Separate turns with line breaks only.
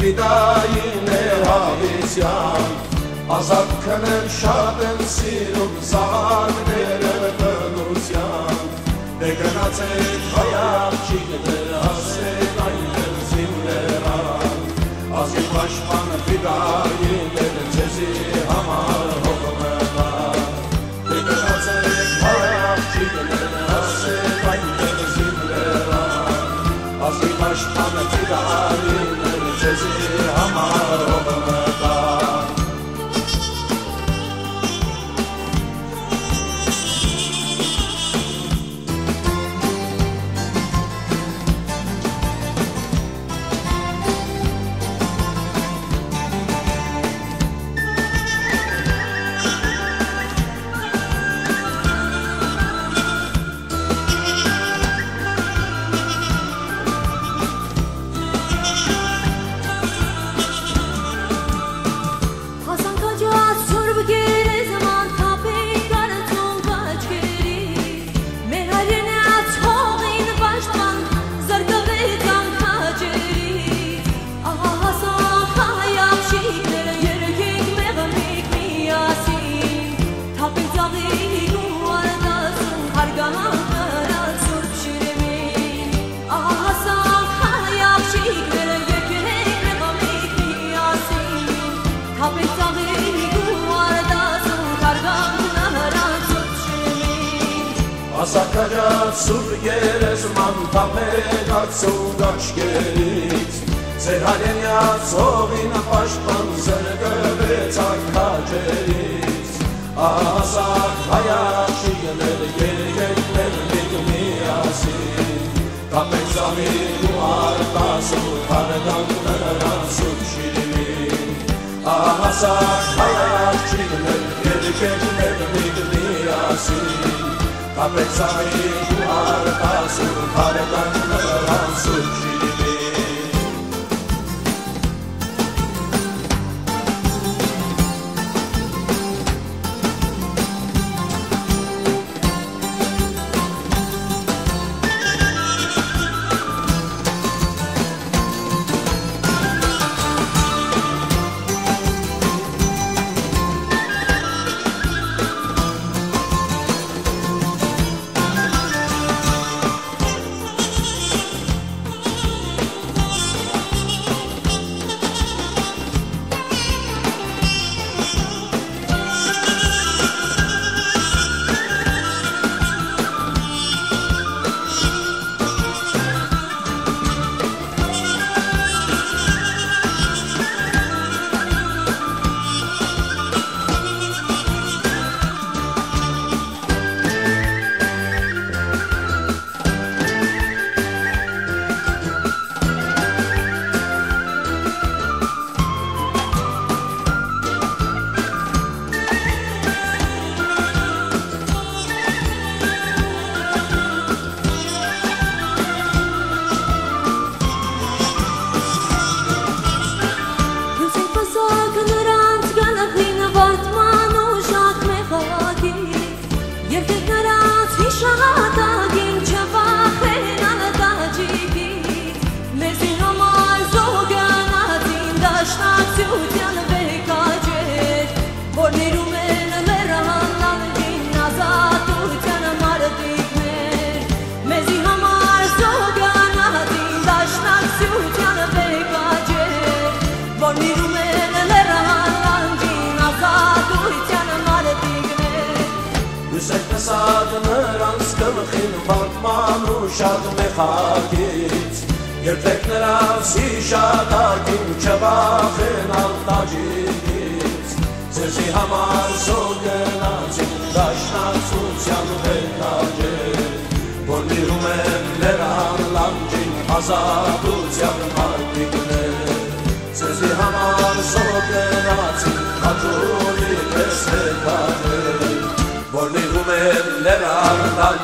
ֆիդային է հավիսյան ազատ քնեմ շատ եմ սիրում զարգները բնության դե գնացեք հայ աղջիկներ են ձեզի
շիրիմին
Ասակարած սուր երեզման թապեր արձու գաչկերից Ձեր հայենյաց հողին պաշտպան զրգվեց ակաջերից Ասակ հայաշիներ երգետներ միգ միասին Թապեց աղիք ու արտասու հարգանք նրանց սուր շիրիմին Ասակ հայաշիներ երգետներ միգ
a pensare, a retarsu, a retarsu, a
retarsu, Նսած նրանց գլխին վարդման ու շատ մեխագից Երբեք նրանց հիշատակին չվախենալ տաջիկից Ձեզի համար զոգնացին դաշնակցության վեկաջեր Որ նիրում են լերան լանջին ազատության մարդիկներ Ձեզի համար զոգնացին Eller ardından